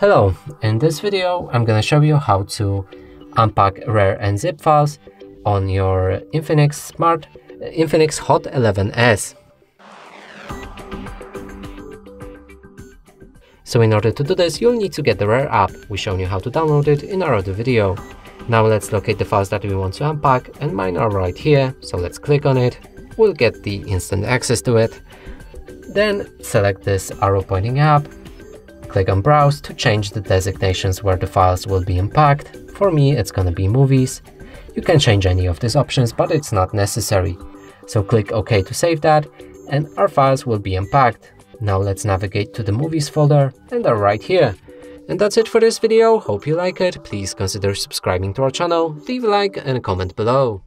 Hello, in this video I'm gonna show you how to unpack RAR and zip files on your Infinix Smart Infinix Hot 11s. So in order to do this, you'll need to get the RAR app. We've shown you how to download it in our other video. Now let's locate the files that we want to unpack and mine are right here, so let's click on it. We'll get the instant access to it. Then select this arrow pointing up, click on browse to change the designations where the files will be unpacked. For me it's gonna be movies. You can change any of these options but it's not necessary. So click OK to save that and our files will be unpacked. Now let's navigate to the movies folder and they're right here. And that's it for this video, hope you like it, please consider subscribing to our channel, leave a like and a comment below.